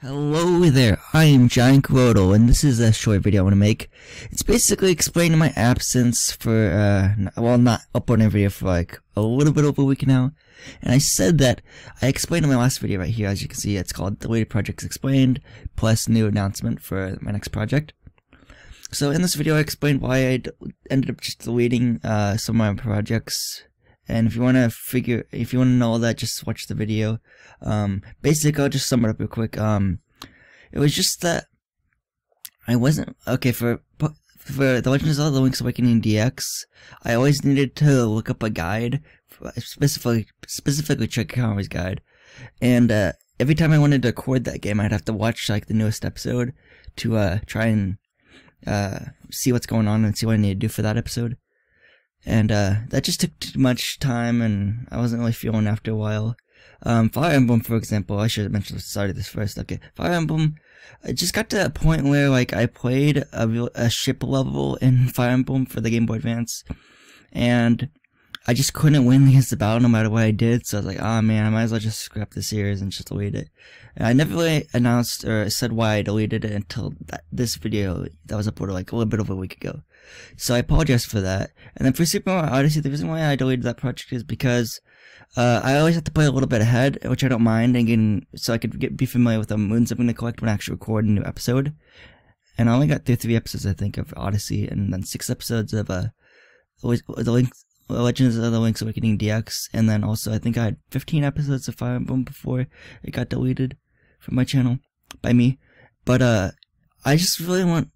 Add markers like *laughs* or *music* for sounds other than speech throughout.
Hello there, I am Giant Grotle, and this is a short video I want to make. It's basically explaining my absence for, uh, well, not uploading a video for like a little bit over a week now. And I said that, I explained in my last video right here, as you can see, it's called Deleted Projects Explained, plus new announcement for my next project. So in this video I explained why I ended up just deleting, uh, some of my projects and if you want to figure, if you want to know all that, just watch the video. Um, basically, I'll just sum it up real quick. Um, it was just that I wasn't okay for for the Legend of Zelda: The Link's Awakening DX. I always needed to look up a guide, specifically specifically Conway's guide, and uh, every time I wanted to record that game, I'd have to watch like the newest episode to uh, try and uh, see what's going on and see what I need to do for that episode and uh, that just took too much time, and I wasn't really feeling after a while. Um, Fire Emblem, for example, I should have mentioned started this first. Okay, Fire Emblem, I just got to a point where like I played a, a ship level in *laughs* Fire Emblem for the Game Boy Advance, and I just couldn't win against the battle no matter what I did. So I was like, oh man, I might as well just scrap the series and just delete it. And I never really announced or said why I deleted it until that, this video that was uploaded like a little bit over a week ago. So I apologize for that. And then for Super Mario Odyssey, the reason why I deleted that project is because uh, I always have to play a little bit ahead, which I don't mind, and getting, so I could get, be familiar with the moons I'm going to collect when I actually record a new episode. And I only got through three episodes, I think, of Odyssey, and then six episodes of uh, the Link, Legends of the Link's Awakening DX, and then also I think I had 15 episodes of Fire Emblem before it got deleted from my channel by me. But uh, I just really want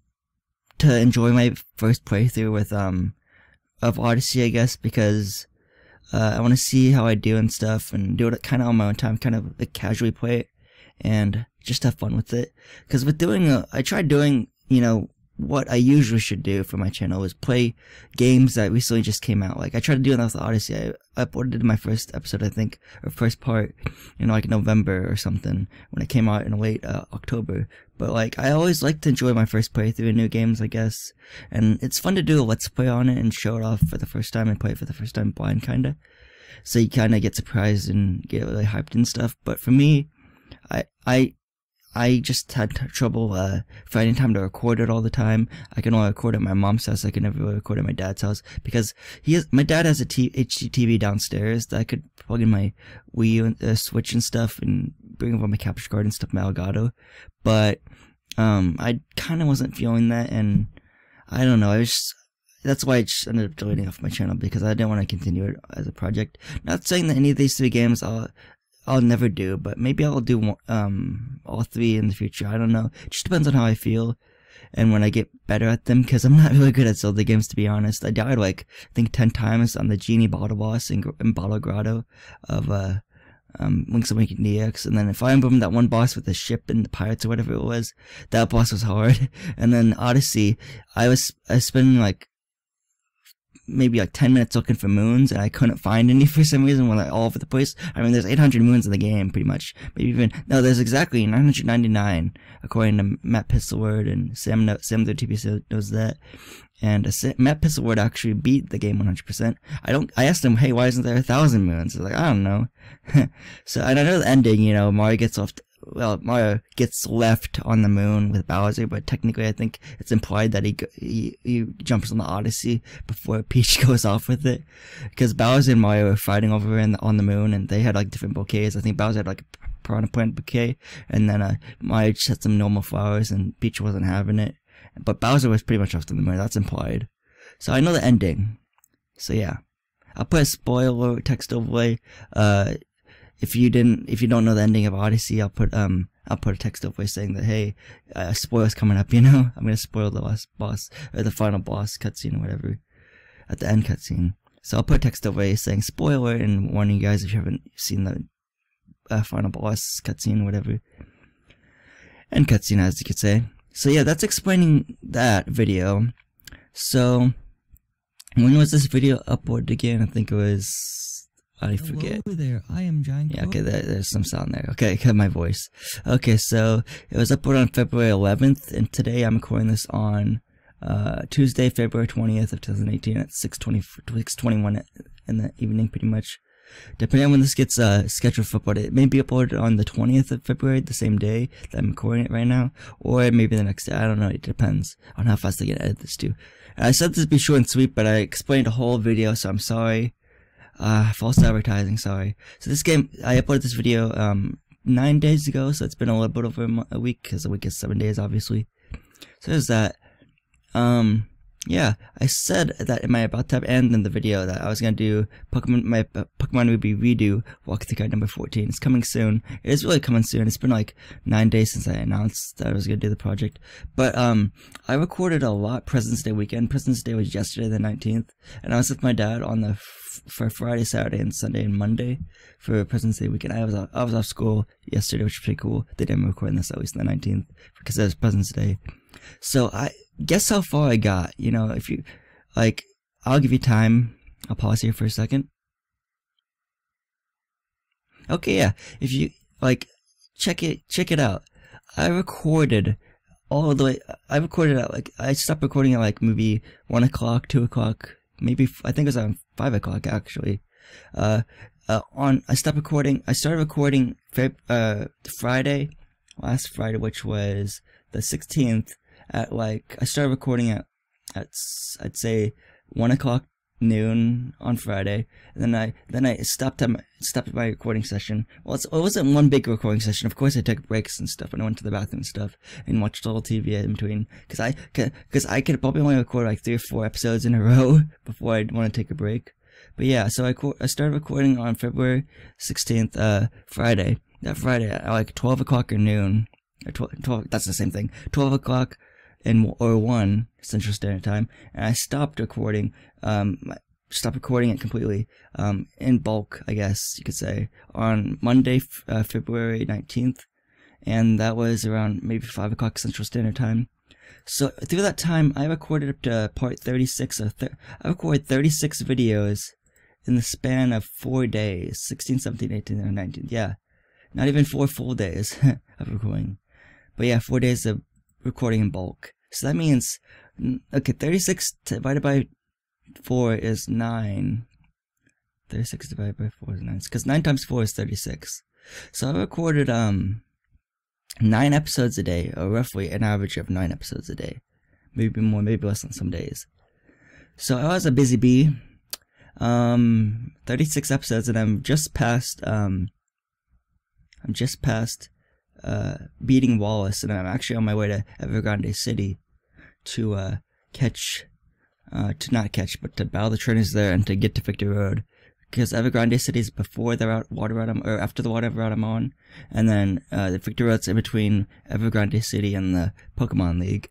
to enjoy my first playthrough with um of Odyssey, I guess, because uh, I want to see how I do and stuff, and do it kind of on my own time, kind of like casually play it, and just have fun with it. Because with doing, a, I tried doing, you know, what I usually should do for my channel is play games that recently just came out. Like I tried to do that with Odyssey. I uploaded my first episode, I think, or first part, in like November or something when it came out in late uh, October. But like I always like to enjoy my first playthrough in new games, I guess, and it's fun to do a let's play on it and show it off for the first time and play it for the first time blind, kinda. So you kind of get surprised and get really hyped and stuff. But for me, I I I just had trouble uh, finding time to record it all the time. I can only record at my mom's house. I can never record at my dad's house because he has, my dad has a T- HDTV downstairs that I could plug in my Wii and uh, Switch and stuff and bring over my capture card and stuff, my Elgato. But um, I kind of wasn't feeling that, and I don't know. I was that's why I just ended up deleting off my channel because I didn't want to continue it as a project. Not saying that any of these three games I'll I'll never do, but maybe I'll do um all three in the future. I don't know. It just depends on how I feel and when I get better at them, because I'm not *laughs* really good at Zelda games to be honest. I died like I think ten times on the genie bottle boss in, in Bottle Grotto of uh um, Link's Awakening DX, and then Fire Emblem, that one boss with the ship and the pirates or whatever it was, that boss was hard. *laughs* And then Odyssey, I was I was spending like maybe like 10 minutes looking for moons and I couldn't find any *laughs* for some reason when like all over the place. I mean, there's 800 moons in the game, pretty much. Maybe even, no, there's exactly 999 according to Matt Pistolward and Sam, Sam the TP knows that. And uh, Matt Pistolward actually beat the game 100%. I don't, I asked him, hey, why isn't there a thousand moons? He's like, I don't know. *laughs* so, and I know the ending, you know, Mario gets off, well, Mario gets left on the moon with Bowser, but technically I think it's implied that he he, he jumps on the Odyssey before *laughs* Peach goes off with it, because Bowser and Mario are fighting over in the, on the moon, and they had like different bouquets. I think Bowser had like a piranha plant bouquet, and then uh, Mario just had some normal flowers, and Peach wasn't having it. But Bowser was pretty much off to the moon. That's implied. So I know the ending. So yeah. I'll put a spoiler text overlay. Uh, if you didn't, if you don't know the ending of Odyssey, I'll put um, I'll put a text over saying that hey, uh, spoilers coming up. *laughs* You know, I'm gonna spoil the last boss or the final boss cutscene or whatever at the end cutscene. So I'll put a text over saying spoiler and warning you guys if you haven't seen the uh, final boss cutscene, whatever. End cutscene, as you could say. So yeah, that's explaining that video. So when was this video uploaded again? I think it was I forget. Hello there, I am Giant. Yeah, okay, there, there's some sound there. Okay, cut my voice. Okay, so it was uploaded on February 11th, and today I'm recording this on uh, Tuesday, February 20th of 2018 at 6:20, 6:21 in the evening, pretty much. depending on when this gets uh, scheduled for upload, it may be uploaded on the 20th of February, the same day that I'm recording it right now, or maybe the next day. I don't know. It depends on how fast I can edit this too. I said this would be short and sweet, but I explained a whole video, so I'm sorry. Uh, false advertising, sorry. So this game, I uploaded this video, um, nine days ago, so it's been a little bit over a, week, because a week is seven days, obviously. So there's that. Um, yeah, I said that in my about tab and in the video that I was gonna do Pokemon my uh, Pokemon Ruby redo walkthrough guide number 14. It's coming soon. It is really coming soon. It's been like nine days since I announced that I was gonna do the project. But um, I recorded a lot President's Day weekend. President's Day was yesterday, the 19th, and I was with my dad on the for Friday, Saturday, and Sunday and Monday for President's Day weekend. I was off, I was off school yesterday, which was pretty cool. They didn't record this at least the 19th because it was President's Day. So I guess how far I got. You know, if you like, I'll give you time. I'll pause here for a second. Okay, yeah. If you like, check it, check it out. I recorded all the way. I recorded at like I stopped recording at like maybe one o'clock, two o'clock, maybe I think it was on five o'clock actually. Uh, uh, on I stopped recording. I started recording Feb, uh Friday, last Friday, which was the sixteenth, at like I started recording at at I'd say one o'clock noon on Friday, and then I then I stopped at my, stopped my recording session. Well, it wasn't one big recording session. Of course, I took breaks and stuff, and I went to the bathroom and stuff, and watched a little TV in between. Cause I cause I could probably only record like three or four episodes in a *laughs* row before I'd want to take a break. But yeah, so I I started recording on February sixteenth, uh, Friday. That Friday at like twelve o'clock or noon. Or 12, 12, that's the same thing. 12 o'clock or one Central Standard Time, and I stopped recording. Um, stopped recording it completely. Um, in bulk, I guess you could say, on Monday, uh, February nineteenth, and that was around maybe five o'clock Central Standard Time. So through that time, I recorded up to part 36 of th I recorded 36 videos in the span of four days, 16, 17, 18, and 19. Yeah, not even four full days *laughs* of recording. But yeah, four days of recording in bulk. So that means, okay, 36 divided by 4 is 9. 36 divided by 4 is 9. Because 9 times 4 is 36. So I recorded, um, 9 episodes a day, or roughly an average of 9 episodes a day. Maybe more, maybe less on some days. So I was a busy bee. Um, 36 episodes, and I'm just past, um, I'm just past uh, beating Wallace, and I'm actually on my way to Ever Grande City to uh, catch, uh, to not catch, but to battle the trainers there and to get to Victory Road. Because Ever Grande City is before the route, water route I'm, or after the water route I'm on, and then uh, the Victory Road's in between Ever Grande City and the Pokemon League.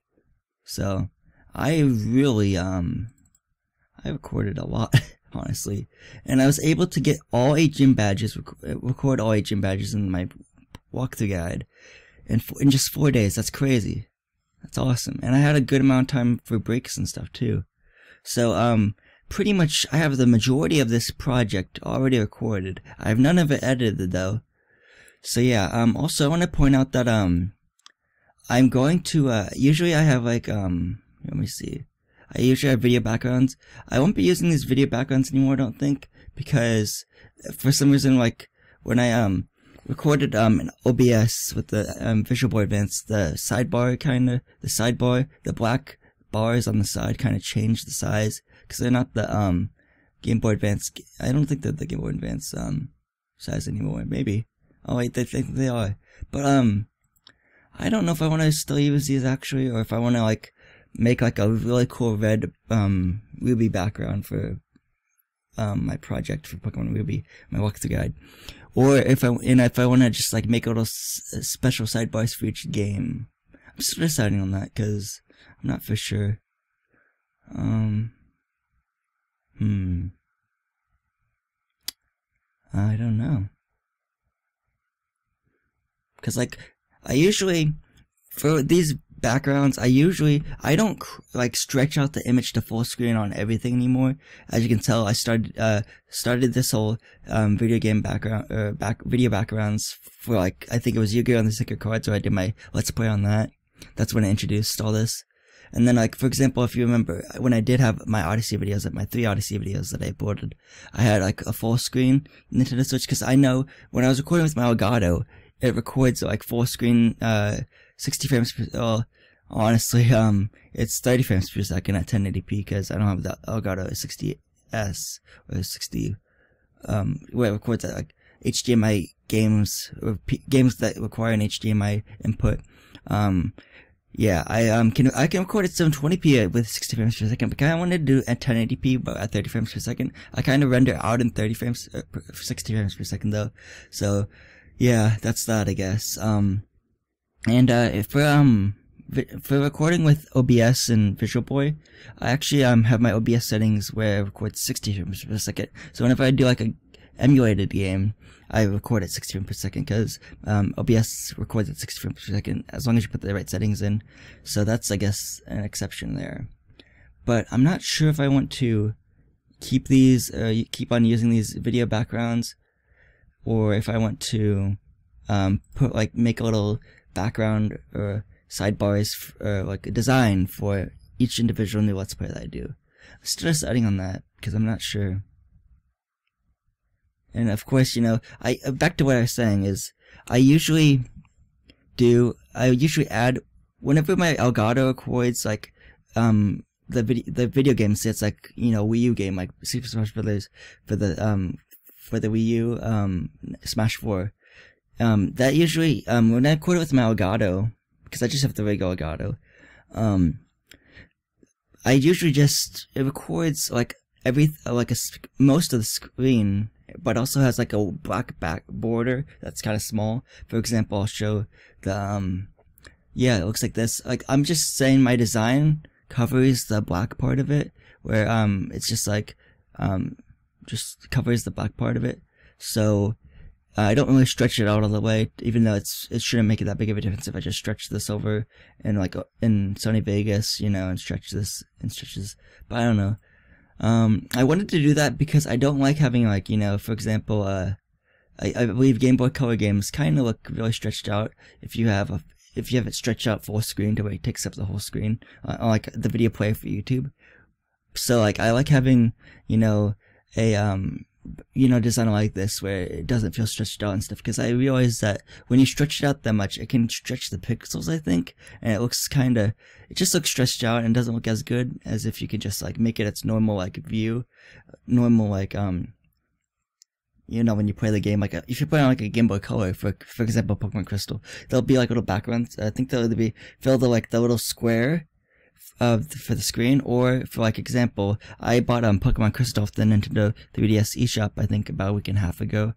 So I really um I recorded a lot, *laughs* honestly, and I was able to get all eight gym badges, record all eight gym badges in my walkthrough guide in, in just four days. That's crazy. That's awesome. And I had a good amount of time for breaks and stuff too. So, um, pretty much I have the majority of this project already recorded. I have none of it edited though. So yeah, um, also I want to point out that, um, I'm going to, uh, usually I have like, um, let me see. I usually have video backgrounds. I won't be using these video backgrounds anymore, I don't think, because for some reason, like, when I, um, recorded um in OBS with the um, Visual Boy Advance. The sidebar kind of the sidebar, the black bars on the side kind of changed the size because they're not the um Game Boy Advance. I don't think they're the Game Boy Advance um size anymore. Maybe. Oh wait, they think they are. But um, I don't know if I want to still use these actually, or if I want to like make like a really cool red um Ruby background for um my project for Pokemon Ruby, my walkthrough guide or if I and if I want to just like make a little special sidebars for each game. I'm still deciding on that because I'm not for sure. Um, hmm. I don't know. Cause like I usually for these backgrounds, I usually, I don't like stretch out the image to full screen on everything anymore. As you can tell, I started, uh, started this whole, um, video game background, uh, back, video backgrounds for like, I think it was Yu-Gi-Oh! the Secret Card, so I did my Let's Play on that. That's when I introduced all this. And then, like, for example, if you remember, when I did have my Odyssey videos, like my three Odyssey videos that I uploaded, I had like a full screen Nintendo Switch, because I know when I was recording with my Elgato, it records like full screen, uh, 60 frames per, well, honestly, *laughs* um, it's 30 frames per second at 1080p, because I don't have that Elgato 60S, or 60, um, where it records at like HDMI games, or P- games that require an HDMI input. Um, yeah, I um can I can record at 720p with 60 frames per second, but of wanted to do at 1080p but at 30 frames per second. I kind of render out in 30 frames, uh, 60 frames per second though. So, yeah, that's that I guess. Um, and uh, for um for recording with OBS and Visual Boy, I actually um have my OBS settings where I record 60 frames per second. So whenever I do like a emulated game, I record at 60 frames per second because um, OBS records at 60 frames per second as long as you put the right settings in. So that's, I guess, an exception there. But I'm not sure if I want to keep these, uh, keep on using these video backgrounds, or if I want to um, put like make a little background or sidebars, or like a design for each individual new Let's Play that I do. I'm still deciding on that because I'm not sure. And of course, you know, I uh, back to what I was saying is I usually do I usually add whenever my Elgato records like um the video the video games it's like you know Wii U game like Super Smash Brothers for the um for the Wii U um Smash Four um that usually um when I record it with my Elgato because I just have the regular Elgato um I usually just it records like every like a most of the screen but also has like a black back border that's kind of small. For example, I'll show the, um, yeah, it looks like this. Like, I'm just saying my design covers the black part of it, where, um, it's just like, um, just covers the black part of it. So, uh, I don't really stretch it out all the way, even though it's, it shouldn't make it that big of a difference if I just stretch this over in like, in Sony Vegas, you know, and stretch this, and stretches. but I don't know. Um, I wanted to do that because I don't like having like, you know, for example, uh, I, I believe Game Boy Color games kind of look really stretched out if you have a, if you have it stretched out full screen to where it takes up the whole screen, uh, like the video player for YouTube. So like, I like having, you know, a, um, you know, design like this where it doesn't feel stretched out and stuff. Because I realize that when you stretch it out that much, it can stretch the pixels, I think, and it looks kind of, it just looks stretched out and doesn't look as good as if you could just like make it its normal like view, normal like um, you know, when you play the game, like a, if you play on like a Game Boy Color, for for example, Pokemon Crystal, there'll be like little backgrounds. I think there'll be filled like the little square of for the screen, or for like example, I bought um Pokemon Crystal off the Nintendo 3DS eShop I think about a week and a half ago,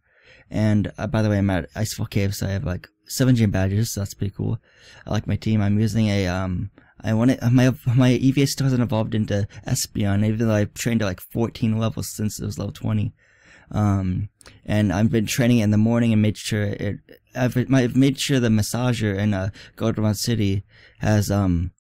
and uh, by the way I'm at Icefall Cave, so I have like seven gym badges, so that's pretty cool. I like my team. I'm using a um. I want it. My my Eevee still hasn't evolved into Espeon, even though I've trained to like 14 levels since it was level 20. Um, and I've been training in the morning and made sure it. I've, I've made sure the massager in uh, Goldenrod City has um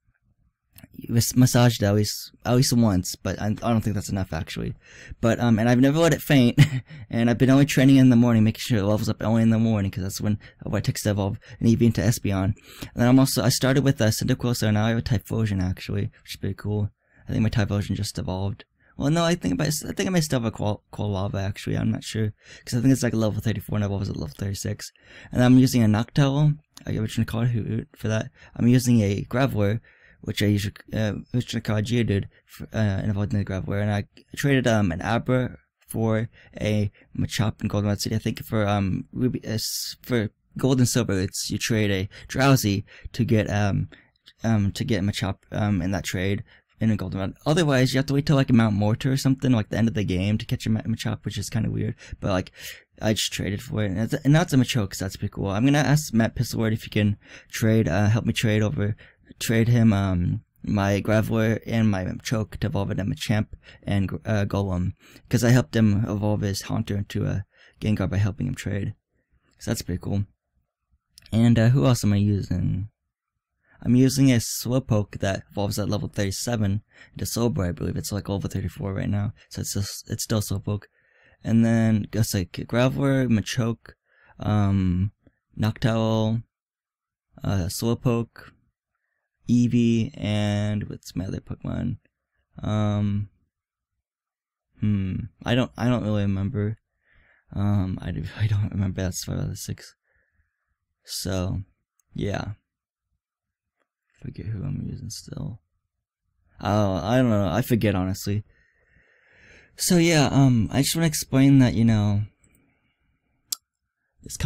massaged at least at least once, but I, I, don't think that's enough actually. But um, and I've never let it faint, *laughs* and I've been only training in the morning, making sure it levels up only in the morning because that's when what takes to evolve an Eevee into Espeon. And then I'm also I started with a uh, Cyndaquil, so now I have a Typhlosion actually, which is pretty cool. I think my Typhlosion just evolved. Well, no, I think I, I think I might still have a Qual, actually. I'm not sure because I think it's like a level 34 and I was at level 36. And I'm using a Noctowl. I originally called Hoot for that. I'm using a Graveler which I usually uh, which Geodude did for, uh, in the Graveler, and I traded um an Abra for a Machop in Golden City. I think for um Ruby uh, for Gold and Silver, it's you trade a Drowzee to get um um to get Machop um in that trade in a golden run. Otherwise, you have to wait till like Mount Mortar or something, like the end of the game, to catch a Machop, which is kind of weird. But like, I just traded for it, and, that's, and a Machoke, so that's pretty cool. I'm gonna ask Matt Pistolward if he can trade, uh, help me trade over trade him um my Graveler and my Choke to evolve into Machamp and uh, Golem because I helped him evolve his Haunter into a Gengar by helping him trade. So that's pretty cool. And uh, who else am I using? I'm using a Slowpoke that evolves at level 37 into Slowbro, I believe. It's like level 34 right now, so it's just, it's still Slowpoke. And then, guess like Graveler, Machoke, um, Noctowl, uh, Slowpoke, Eevee, and what's my other Pokemon? Um, hmm, I don't, I don't really remember. Um, I, *laughs* I don't remember. That's five out of six. So, yeah. Forget who I'm using still. Oh, I don't know. I forget honestly. So yeah, um, I just want to explain that you know,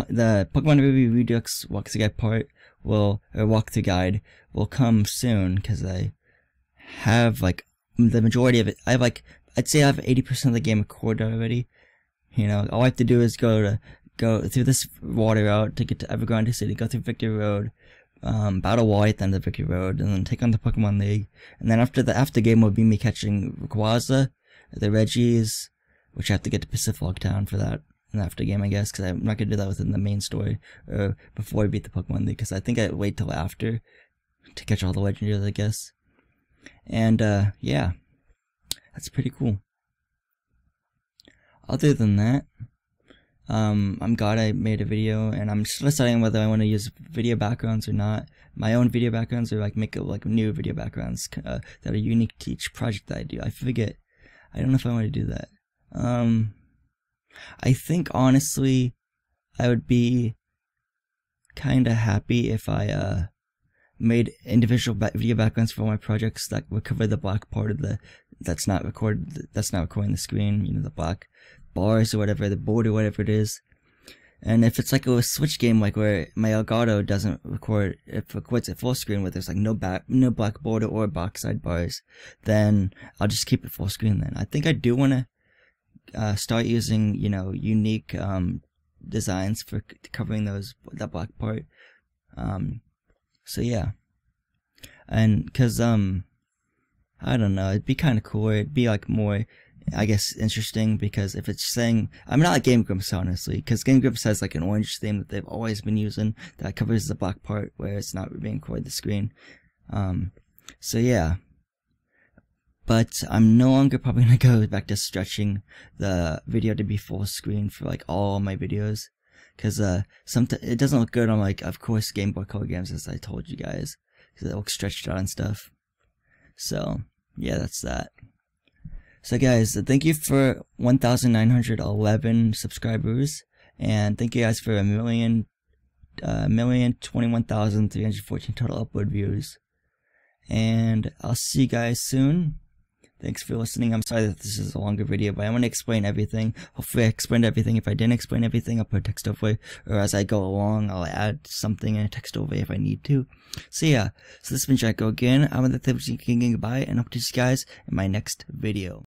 the Pokemon Ruby Redux guide part will or walkthrough guide will come soon because I have like the majority of it. I have like I'd say I have eighty percent of the game recorded already. You know, all I have to do is go to go through this water route to get to Ever Grande City, go through Victory Road, um, battle Wally at the end of Victory Road, and then take on the Pokemon League. And then after the after game will be me catching Rayquaza, the Regis, which I have to get to Pacifidlog Town for that an after game, I guess, because I'm not gonna do that within the main story or before I beat the Pokemon League, because I think I wait till after to catch all the legendaries, I guess. And uh, yeah, that's pretty cool. Other than that, um, I'm glad I made a video, and I'm still deciding whether I want to use video backgrounds or not. My own video backgrounds, or like make it like new video backgrounds uh, that are unique to each project that I do. I forget. I don't know if I want to do that. Um, I think honestly, I would be kind of happy if I uh, made individual video backgrounds for my projects that would cover the black part of the that's not recorded that's not recording the screen. You know, the black bars or whatever, the border, whatever it is. And if it's like a Switch game, like where my Elgato doesn't record, if it records at full screen where there's like no back, no black border or box side bars, then I'll just keep it full screen. Then I think I do want to uh, start using you know unique um, designs for covering those that black part. Um, so yeah, and because um, I don't know, it'd be kind of cool. It'd be like more, I guess, interesting because if it's saying I'm not like Game Grumps honestly, because Game Grumps has like an orange theme that they've always been using that covers the black part where it's not being recorded the screen. Um, so yeah, but I'm no longer probably gonna *laughs* go back to stretching the video to be full screen for like all my videos. Because uh sometimes it doesn't look good on like of course Game Boy Color games as I told you guys because it looks stretched out and stuff. So yeah that's that. So guys thank you for 1911 subscribers and thank you guys for a million uh, million twenty one thousand three hundred fourteen total upload views. And I'll see you guys soon Thanks for listening. I'm sorry that this is a longer video, but I want to explain everything. Hopefully I explained everything. If I didn't explain everything, I'll put text overlay, or as I go along, I'll add something in a text overlay if I need to. So yeah, so this has been Jacko again. I'm the King. Goodbye, and I'll see you guys in my next video.